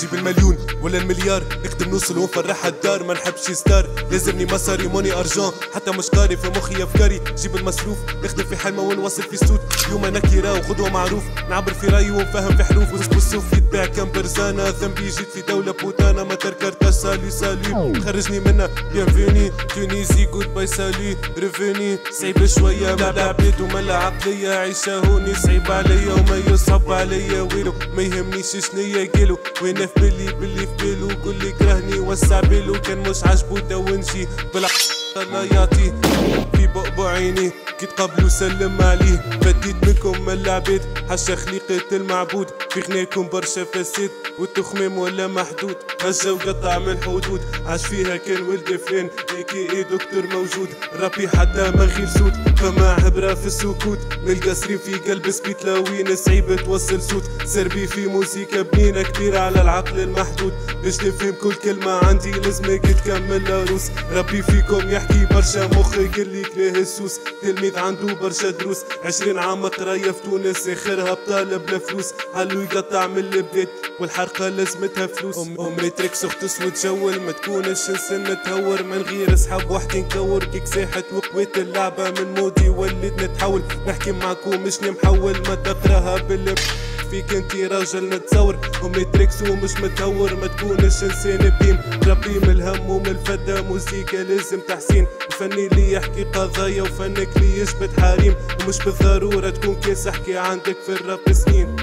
جيب المليون ولا المليار نخدم نوصل ونفرح الدار ما نحبش ستار لازمني مصاري موني ارجون حتى مش قاري في مخي أفكاري. جيب المصروف نخدم في حلمة ونوصل في ستوت يوم نكره وغدوه معروف. نعبر في راي ونفهم في حروف. وسط الصوف برزانه ذنبي جيت في دولة بوتانه ما تركرتش سالي سالي. خرجني منها. بيانفيني تونيزي جود باي سالي ريفيني صعيب شوية مع عبيد وملا عقلية. عيشة هوني صعيب عليا وما يصعب عليا. ويلو ما يهمنيش شنيا قيلو. وين في بالي باللي في بالو لي كرهني وسع بيلو كان مش عاجبو تو نجي بلا لا يعطي. في بؤبع عيني. كي تقابلو سلم عليه. بديت منكم من العبيد. حاشا خليقة المعبود. في غناكم برشا فساد. والتخمام ولا محدود. هجا وقطع من الحدود عاش فيها كان ولد فلان. اي اي دكتور موجود. ربي حتى ما غير سود. فما عبرة في السكوت. القصرين في قلب سبيت. لوين صعيب توصل صوت سربي في موسيقى بنينة كبيرة على العقل المحدود. باش تفهم كل كلمة عندي لازمك تكمل روس ربي فيكم يحكي برشا مخي اللي كلاه السوس تلميذ عنده برشا دروس. عشرين عام قراية في تونس آخرها بطالب بلا فلوس علو يقطع من البلاد والحرقة لازمتها فلوس. أم امي تركس اختص وتجول ما تكونش نسن تهور. من غير صحاب وحدي نكور كيك ساحت وقويت اللعبة من مودي وليت نتحول. نحكي معكم مش محول ما تقراها باللب. فيك انتي راجل نتصور. امي تريكس ومش متهور ما تكونش إنسان بيم. ربي من الهم ومن الفدا موسيقى لازم تحسين. وفني اللي يحكي قضايا وفنك اللي يشبت حريم. ومش بالضرورة تكون كيس أحكي عندك في الراب سنين.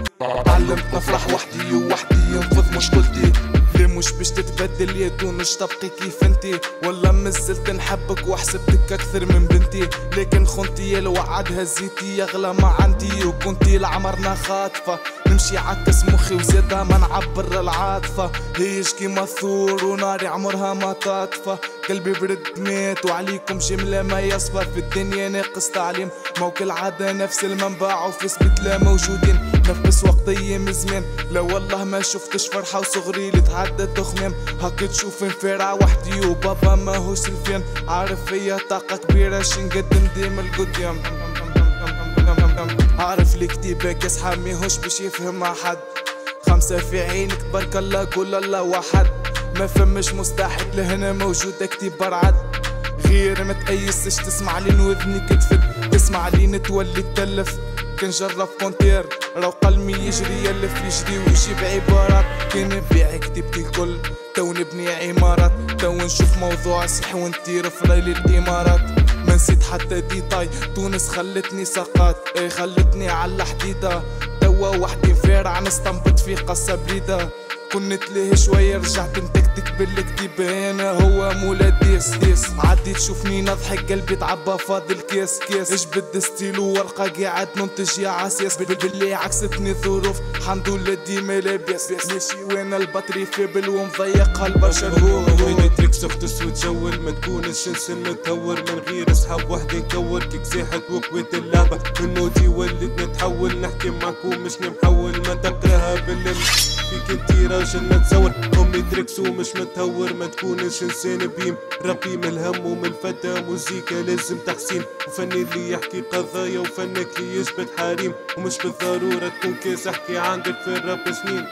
تعلمت نفرح وحدي ووحدي ينفض مشكلتي. ليه مش باش تتبدل يا مش تبقي كيف انتي ولا مازلت نحبك وحسبتك أكثر من بنتي. لكن خنتي الوعد هزيتي يغلى ما عندي. وكنتي لعمرنا خاطفة. نمشي عكس مخي وزيادة ما نعبر العاطفة. هيش كيما ثور وناري عمرها ما تطفى. قلبي برد مات وعليكم جملة ما يصفى في الدنيا ناقص تعليم. ما كل عادة نفس المنبع وفي سبيت لا موجودين. نفس وقت أيام زمان. لا والله ما شفتش فرحة وصغري اللي تعدى تخمام. هاك تشوف انفرع وحدي وبابا ماهوش الفين عارف فيا طاقة كبيرة شنقدم ديما القدام. عارف لي كتيبك اصحى ماهوش باش يفهم حد خمسة في عينك تبارك الله قول الله واحد. ما فمش مستحيل لهنا موجودة كتيب برعد. غير ما تأيسش تسمع لي نوذني كتفت تسمع لي نتولي تلف كنجرب كونتير. راهو قلمي يجري يلف يجري ويجيب عبارات. كان نبيع كتبتي الكل. تو نبني عمارات. تو نشوف موضوع صح ونطير في ريل الإمارات. ما نسيت حتى ديتاي. تونس خلتني سقات اي خلتني على الحديده توا وحدي نفارع نستنبط في قصة بريدة. كنت ليه شوية رجعت نتكتك بالكتيب هنا هو مولا ديس ديس. عدي تشوفني نضحك قلبي تعبى فاضل كيس كيس. اجبد ستيل وورقة قاعد منتج يا عسيس. باللي عكستني الظروف الحمد لله ديما لاباس. ماشي وين البطري فيبل ومضيق هالبرشا وين تريكس اختص وتجول ما تكونش انسان متهور من غير صحاب وحدي نكور. كيك ساحت وقويت اللعبة من مودي وليت نتحول. نحكي معكم مش محول ما تقراها باللم فيك انتي راجل نتصور امي تركس ومش متهور ما تكونش إنسان بيم. ربي من الهم ومن الفتى موزيكا لازم تحسين. وفني اللي يحكي قضايا وفنك اللي يجبد حريم. ومش بالضرورة تكون كاس أحكي عندك في الراب سنين.